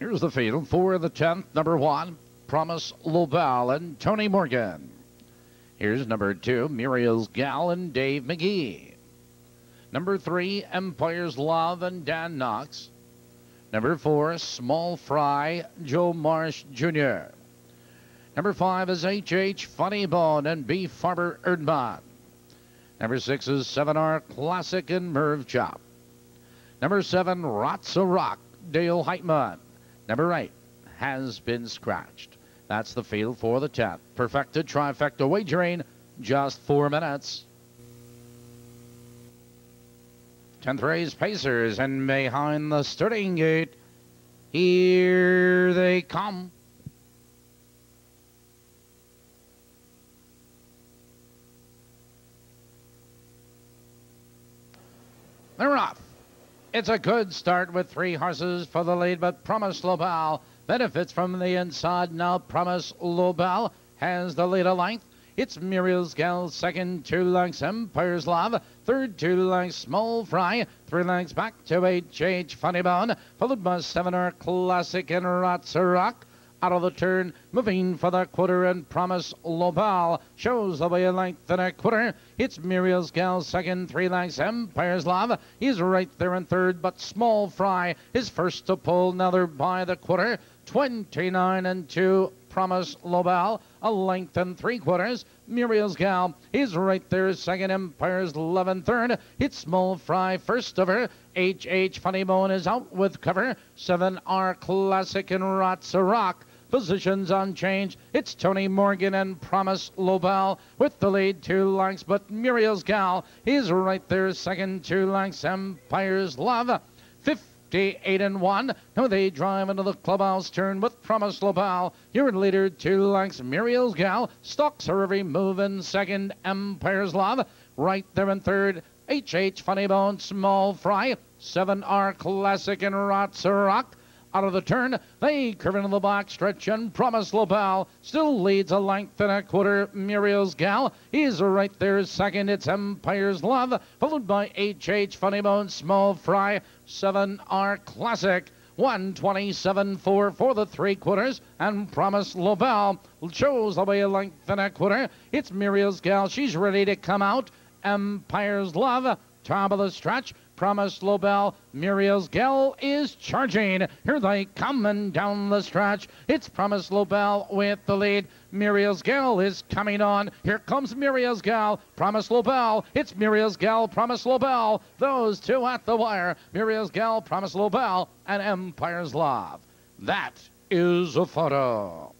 Here's the field for the 10th, number one, Promise Lobel and Tony Morgan. Here's number two, Muriel's Gal and Dave Magee. Number three, Empire's Love and Dan Knox. Number four, Small Fry, Joe Marsh Jr. Number five is HH Funny Bone and B Farber Erdmann. Number six is 7R Classic and Merv Chop. Number seven, Rotsa Rock, Dale Heitman. Number eight has been scratched. That's the field for the 10th. Perfecta trifecta wagering, just four minutes. 10th race Pacers and behind the starting gate. Here they come. They're off. It's a good start with three horses for the lead, but Promise Lobel benefits from the inside. Now Promise Lobel has the lead a length. It's Muriel's Gal, second, two lengths, Empire's Love, third, two lengths, Small Fry, three lengths back to HH Funny Bone, followed by 7R Classic and Rotsa Rock out of the turn, moving for the quarter and Promise Lobel shows the way a length and a quarter. It's Muriel's Gal second, three lengths, Empire's Love. He's right there in third, but Small Fry is first to pull. Now they're by the quarter. 29 and 2, Promise Lobel, a length and three quarters. Muriel's Gal is right there, second. Empire's Love and third. It's Small Fry first over. HH Funny Bone is out with cover. 7R Classic and Rotsa Rock Positions unchanged. It's Tony Morgan and Promise Lobel with the lead two lengths, but Muriel's Gal is right there, second two lengths. Empire's Love. 58 and 1. Now they drive into the clubhouse turn with Promise Lobel. Your leader, two lengths. Muriel's Gal stalks her every move in second. Empire's Love. Right there in third. HH Funny Bone, Small Fry. 7R Classic and Rotsa Rock out of the turn. They curve into the box, stretch and promise Lobel still leads a length and a quarter. Muriel's Gal is right there second. It's Empire's Love, followed by HH Funny Bone, Small Fry, 7R Classic. 127 4 for the three quarters and Promise Lobel shows the way a length and a quarter. It's Muriel's Gal. She's ready to come out. Empire's Love, top of the stretch. Promise Lobel. Muriel's Gal is charging. Here they coming down the stretch. It's Promise Lobel with the lead. Muriel's Gal is coming on. Here comes Muriel's Gal. Promise Lobel. It's Muriel's Gal. Promise Lobel. Those two at the wire. Muriel's Gal. Promise Lobel. And Empire's Love. That is a photo.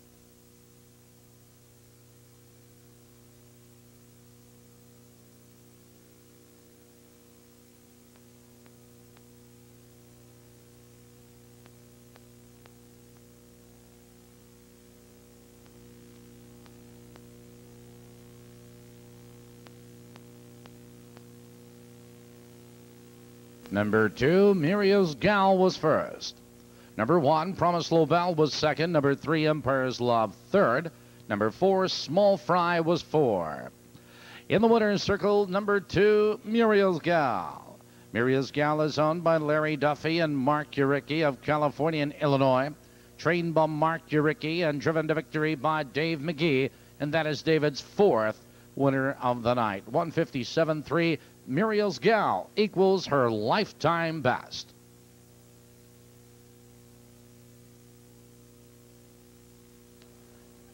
Number two, Muriel's Gal was first. Number one, Promise Lobel was second. Number three, Empire's Love third. Number four, Small Fry was four. In the winner's circle, number two, Muriel's Gal. Muriel's Gal is owned by Larry Duffy and Mark Uricki of California and Illinois. Trained by Mark Uricki and driven to victory by Dave Magee. And that is David's fourth winner of the night. 157.3 Muriel's Gal equals her lifetime best.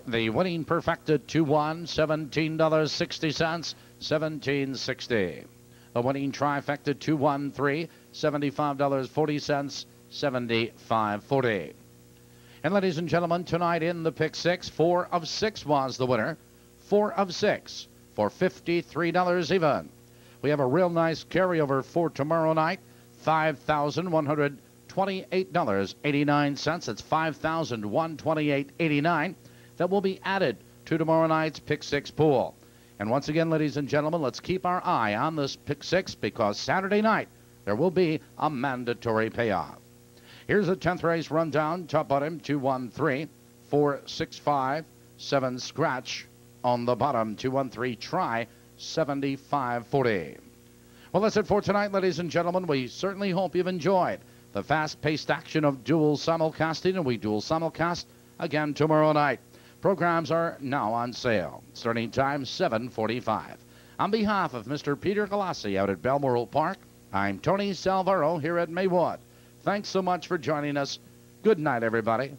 The winning perfecta 2 1, $17.60, 1760. The winning trifecta 2 1 3, $75.40, 75.40. And ladies and gentlemen, tonight in the pick six, four of six was the winner. Four of six for $53 even. We have a real nice carryover for tomorrow night. $5,128.89. That's $5,128.89. That will be added to tomorrow night's Pick Six pool. And once again, ladies and gentlemen, let's keep our eye on this Pick Six because Saturday night there will be a mandatory payoff. Here's the 10th race rundown. Top bottom 213, 465, 7 scratch on the bottom 213 try 7540. Well, that's it for tonight, ladies and gentlemen. We certainly hope you've enjoyed the fast-paced action of dual simulcasting, and we dual simulcast again tomorrow night. Programs are now on sale. Starting time 7:45. On behalf of Mr. Peter Galassi out at Balmoral Park, I'm Tony Salvaro here at Maywood. Thanks so much for joining us. Good night, everybody.